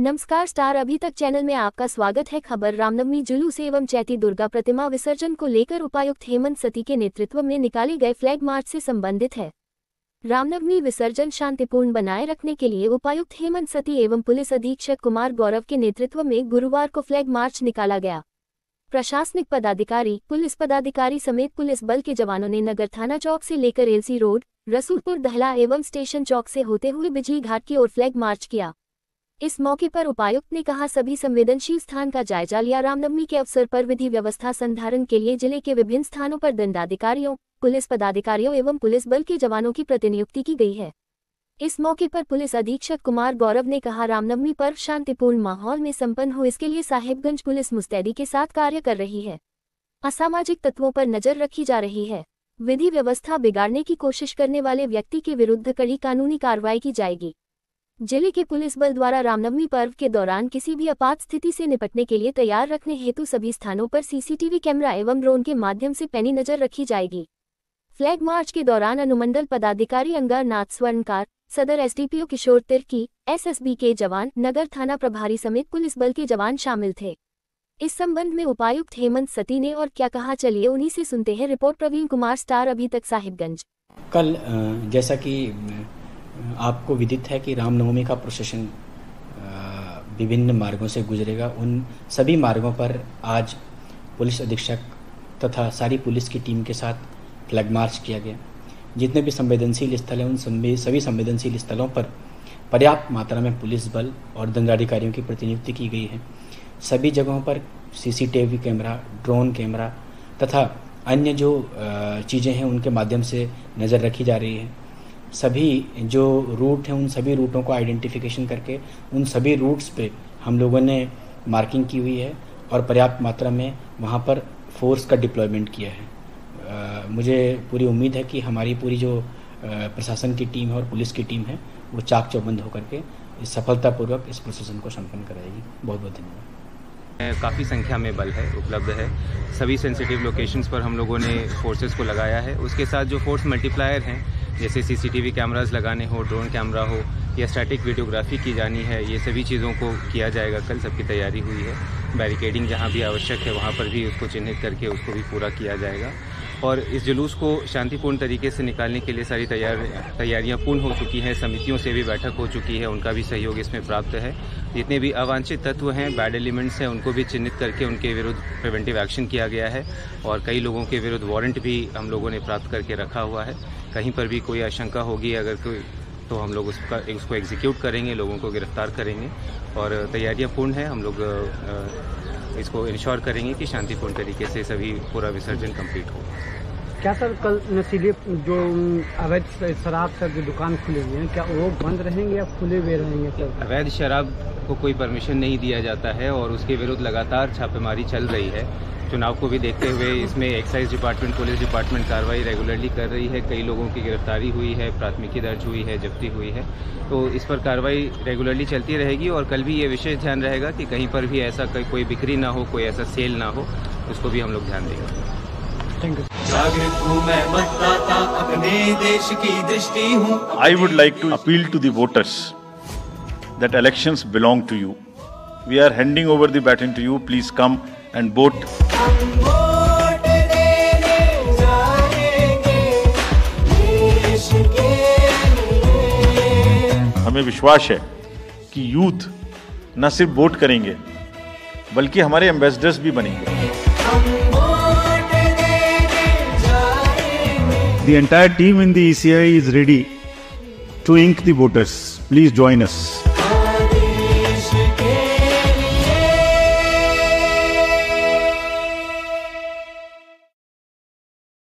नमस्कार स्टार, अभी तक चैनल में आपका स्वागत है। खबर, रामनवमी, जुलूस एवं चैती दुर्गा प्रतिमा विसर्जन को लेकर उपायुक्त हेमंत सती के नेतृत्व में निकाले गए फ्लैग मार्च से संबंधित है। रामनवमी विसर्जन शांतिपूर्ण बनाए रखने के लिए उपायुक्त हेमंत सती एवं पुलिस अधीक्षक कुमार गौरव के नेतृत्व में गुरुवार को फ्लैग मार्च निकाला गया। प्रशासनिक पदाधिकारी, पुलिस पदाधिकारी समेत पुलिस बल के जवानों ने नगर थाना चौक से लेकर एलसी रोड, रसूलपुर, दहला एवं स्टेशन चौक से होते हुए बिजली घाट की ओर फ्लैग मार्च किया। इस मौके पर उपायुक्त ने कहा, सभी संवेदनशील स्थान का जायजा लिया। रामनवमी के अवसर पर विधि व्यवस्था संधारण के लिए ज़िले के विभिन्न स्थानों पर दंडाधिकारियों, पुलिस पदाधिकारियों एवं पुलिस बल के जवानों की प्रतिनियुक्ति की गई है। इस मौके पर पुलिस अधीक्षक कुमार गौरव ने कहा, रामनवमी पर्व शांतिपूर्ण माहौल में संपन्न हो, इसके लिए साहिबगंज पुलिस मुस्तैदी के साथ कार्य कर रही है। असामाजिक तत्वों पर नज़र रखी जा रही है। विधि व्यवस्था बिगाड़ने की कोशिश करने वाले व्यक्ति के विरुद्ध कड़ी कानूनी कार्रवाई की जाएगी। ज़िले के पुलिस बल द्वारा रामनवमी पर्व के दौरान किसी भी आपात स्थिति से निपटने के लिए तैयार रखने हेतु सभी स्थानों पर सीसीटीवी कैमरा एवं ड्रोन के माध्यम से पैनी नज़र रखी जाएगी। फ्लैग मार्च के दौरान अनुमंडल पदाधिकारी अंगार नाथ स्वर्णकार, सदर एसडीपीओ किशोर तिर्की, एसएसबी के जवान, नगर थाना प्रभारी समेत पुलिस बल के जवान शामिल थे। इस संबंध में उपायुक्त हेमंत सती ने और क्या कहा चलिए उन्हीं से सुनते हैं रिपोर्ट प्रवीण कुमार स्टार अभी तक साहिबगंज। कल जैसा कि आपको विदित है कि रामनवमी का प्रोसेशन विभिन्न मार्गों से गुजरेगा। उन सभी मार्गों पर आज पुलिस अधीक्षक तथा सारी पुलिस की टीम के साथ फ्लैग मार्च किया गया। जितने भी संवेदनशील स्थल हैं, उन सभी संवेदनशील स्थलों पर पर्याप्त मात्रा में पुलिस बल और दंडाधिकारियों की प्रतिनियुक्ति की गई है। सभी जगहों पर सीसीटीवी कैमरा ड्रोन कैमरा तथा अन्य जो चीज़ें हैं, उनके माध्यम से नज़र रखी जा रही है। सभी जो रूट हैं उन सभी रूटों को आइडेंटिफिकेशन करके उन सभी रूट्स पे हम लोगों ने मार्किंग की हुई है और पर्याप्त मात्रा में वहाँ पर फोर्स का डिप्लॉयमेंट किया है। आ, मुझे पूरी उम्मीद है कि हमारी पूरी जो प्रशासन की टीम है और पुलिस की टीम है वो चाक चौबंद होकर के इस सफलतापूर्वक इस प्रोसेसन को संपन्न कराएगी। बहुत बहुत धन्यवाद काफ़ी संख्या में बल है उपलब्ध है। सभी सेंसिटिव लोकेशंस पर हम लोगों ने फोर्सेस को लगाया है। उसके साथ जो फोर्स मल्टीप्लायर हैं जैसे सीसीटीवी कैमरास लगाने हो, ड्रोन कैमरा हो, या स्टैटिक वीडियोग्राफी की जानी है, ये सभी चीज़ों को किया जाएगा। कल सबकी तैयारी हुई है। बैरिकेडिंग जहाँ भी आवश्यक है, वहाँ पर भी उसको चिन्हित करके उसको भी पूरा किया जाएगा। और इस जुलूस को शांतिपूर्ण तरीके से निकालने के लिए सारी तैयार, तैयारियाँ पूर्ण हो चुकी हैं, समितियों से भी बैठक हो चुकी है, उनका भी सहयोग इसमें प्राप्त है। जितने भी अवांछित तत्व हैं बैड एलिमेंट्स हैं, उनको भी चिन्हित करके उनके विरुद्ध प्रिवेंटिव एक्शन किया गया है और कई लोगों के विरुद्ध वारंट भी हम लोगों ने प्राप्त करके रखा हुआ है। कहीं पर भी कोई आशंका होगी, अगर कोई तो हम लोग उसका, उसको एग्जीक्यूट करेंगे, लोगों को गिरफ़्तार करेंगे और तैयारियाँ पूर्ण हैं, हम लोग इसको इंश्योर करेंगे कि शांतिपूर्ण तरीके से सभी पूरा विसर्जन कंप्लीट हो। क्या सर, कल नशीले जो अवैध शराब सर जो दुकान खुले हुए हैं, क्या वो बंद रहेंगे या खुले हुए रहेंगे सर? अवैध शराब को कोई परमिशन नहीं दिया जाता है और उसके विरुद्ध लगातार छापेमारी चल रही है। चुनाव को भी देखते हुए इसमें एक्साइज डिपार्टमेंट पुलिस डिपार्टमेंट कार्रवाई रेगुलरली कर रही है। कई लोगों की गिरफ्तारी हुई है, प्राथमिकी दर्ज हुई है, जब्ती हुई है। तो इस पर कार्रवाई रेगुलरली चलती रहेगी और कल भी ये विशेष ध्यान रहेगा कि कहीं पर भी ऐसा कोई बिक्री ना हो, कोई ऐसा सेल ना हो, उसको भी हम लोग ध्यान देंगे। जागृत हूँ मैं मतदाता अपने देश की दृष्टि हूँ I would like to appeal to the voters that elections belong to you. We are handing over the baton to you. Please come and vote. हमें विश्वास है कि यूथ न सिर्फ़ वोट करेंगे बल्कि हमारे एम्बेसडर्स भी बनेंगे The entire team in the ECI is ready to ink the voters. Please join us.